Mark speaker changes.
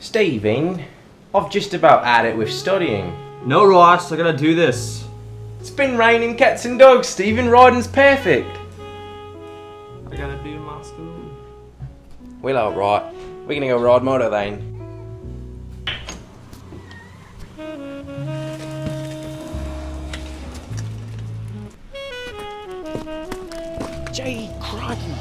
Speaker 1: Steven, I've just about had it with studying.
Speaker 2: No, Ross, I gotta do this.
Speaker 1: It's been raining cats and dogs, Steven. Riding's perfect.
Speaker 2: I gotta do my school.
Speaker 1: Well, alright. We're gonna go ride motor then. Jay crikey.